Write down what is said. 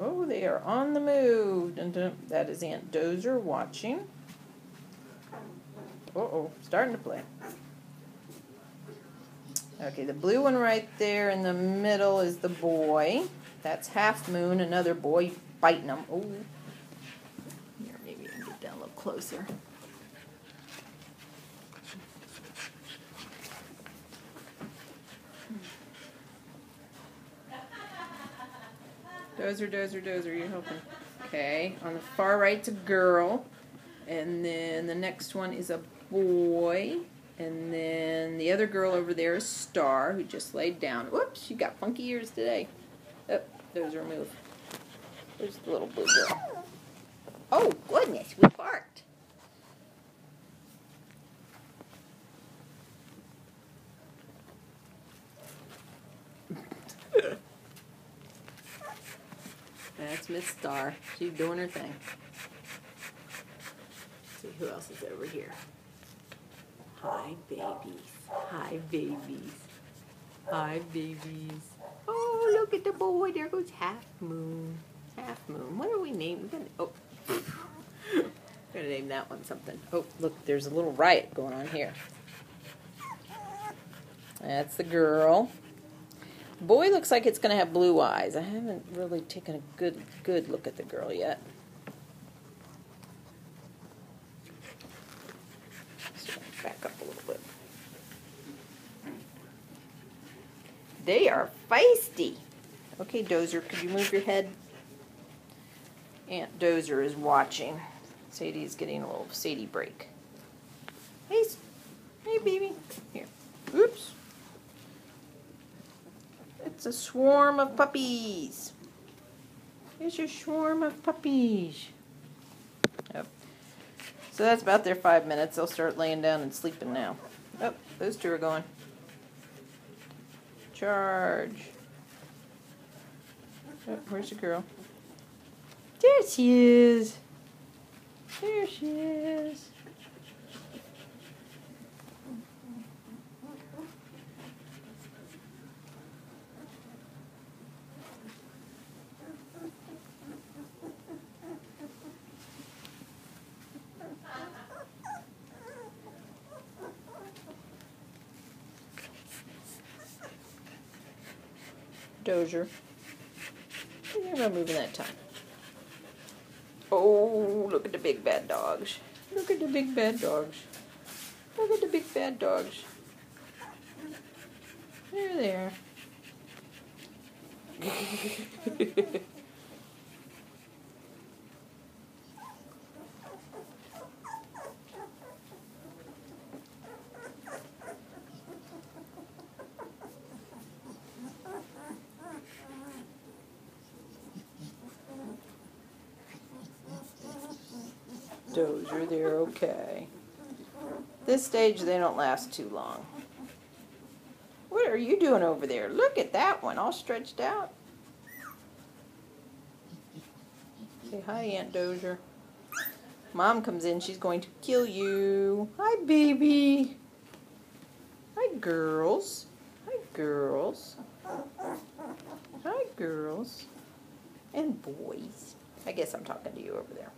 Oh, they are on the move. Dun, dun. That is Aunt Dozer watching. Uh oh, starting to play. Okay, the blue one right there in the middle is the boy. That's Half Moon, another boy biting him. Oh, here, maybe I can get down a little closer. Dozer, dozer, dozer, you're helping? Okay, on the far right's a girl, and then the next one is a boy, and then the other girl over there is Star, who just laid down. Whoops, you got funky ears today. Oh, dozer move. There's the little blue girl. Oh, goodness, we barked. That's Miss Star. She's doing her thing. Let's see who else is over here. Hi, babies. Hi, babies. Hi, babies. Oh, look at the boy. There goes Half Moon. Half Moon. What are we naming? Oh. We're gonna name that one something. Oh, look, there's a little riot going on here. That's the girl. Boy looks like it's going to have blue eyes. I haven't really taken a good good look at the girl yet. Back up a little bit. They are feisty. Okay, Dozer, could you move your head? Aunt Dozer is watching. Sadie is getting a little Sadie break. Hey, hey, baby. Here. It's a swarm of puppies. Here's your swarm of puppies. Yep. So that's about their five minutes. They'll start laying down and sleeping now. Oh, those two are going. Charge. Oh, where's the girl? There she is. There she is. Dozer. You're moving that time. Oh, look at the big bad dogs. Look at the big bad dogs. Look at the big bad dogs. There they are. Dozer, they're okay. This stage, they don't last too long. What are you doing over there? Look at that one, all stretched out. Say hi, Aunt Dozer. Mom comes in, she's going to kill you. Hi, baby. Hi, girls. Hi, girls. Hi, girls. And boys. I guess I'm talking to you over there.